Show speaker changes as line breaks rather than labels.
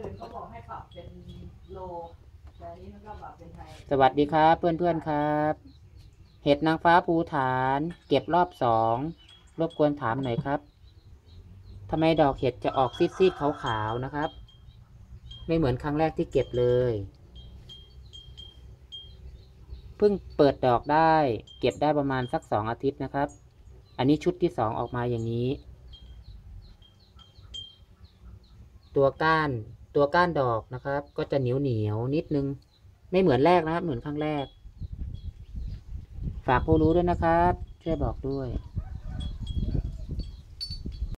อื่นเขาบอกให้ปรับเป็นโลแต่อันนี้มันก็ปรับเป็นไทย
สวัสดีครับเพื่อนๆครับ เห็ดนางฟ้าภูฐาน เก็บรอบสองรบกวนถามหน่อยครับทำไมดอกเห็ดจะออกซีดๆขาวๆนะครับ ไม่เหมือนครั้งแรกที่เก็บเลย เพิ่งเปิดดอกได้ เก็บได้ประมาณสักสองอาทิตย์นะครับ อันนี้ชุดที่สองออกมาอย่างนี้ ตัวก้าน ตัวก้านดอกนะครับ ก็จะเหนียวเหนียวนิดนึง ไม่เหมือนแรกนะครับ เหมือนครั้งแรก ฝากผู้รู้ด้วยนะครับ ช่วยบอกด้วย